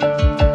you